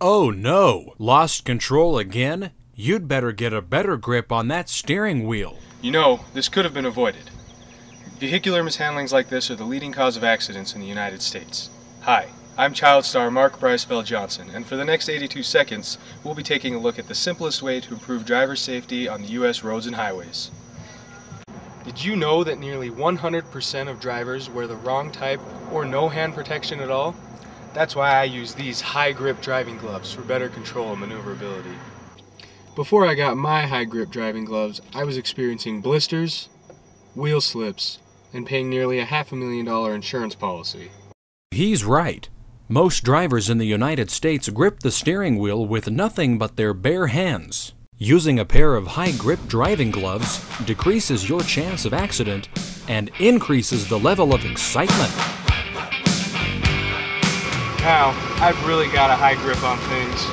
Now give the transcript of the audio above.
Oh no! Lost control again? You'd better get a better grip on that steering wheel. You know, this could have been avoided. Vehicular mishandlings like this are the leading cause of accidents in the United States. Hi, I'm child star Mark-Bryce ValJohnson, and for the next 82 seconds, we'll be taking a look at the simplest way to improve driver safety on the U.S. roads and highways. Did you know that nearly 100% of drivers wear the wrong type or no hand protection at all? That's why I use these high grip driving gloves for better control and maneuverability. Before I got my high grip driving gloves, I was experiencing blisters, wheel slips, and paying nearly a half a million dollar insurance policy. He's right. Most drivers in the United States grip the steering wheel with nothing but their bare hands. Using a pair of high grip driving gloves decreases your chance of accident and increases the level of excitement. Now, I've really got a high grip on things.